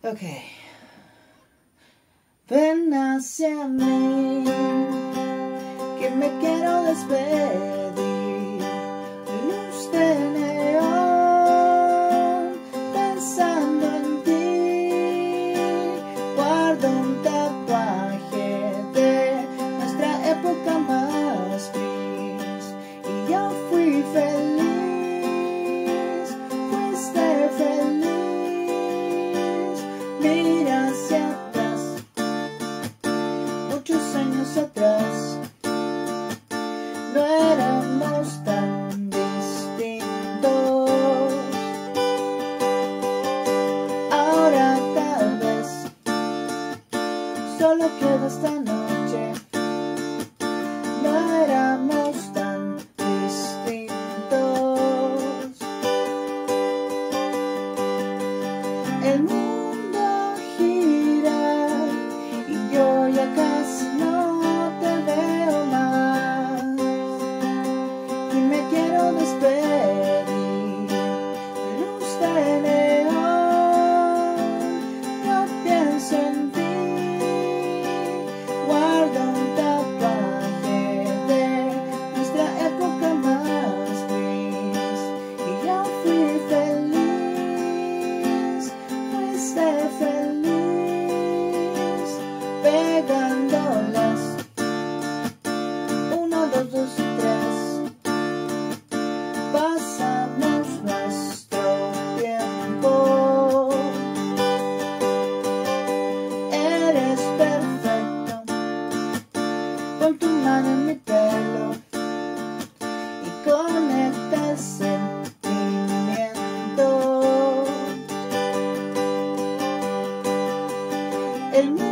Okay. Ven hacia mí, que me quiero despedir. Luz de neón, pensando en ti. Guardo un tatuaje de nuestra época más gris. Y yo fui feliz. solo queda esta noche. No éramos tan distintos. and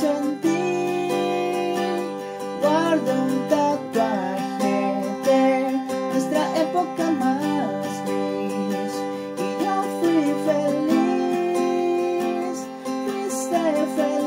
en ti, guardo un tatuaje de nuestra época más gris. Y yo fui feliz, fuiste feliz.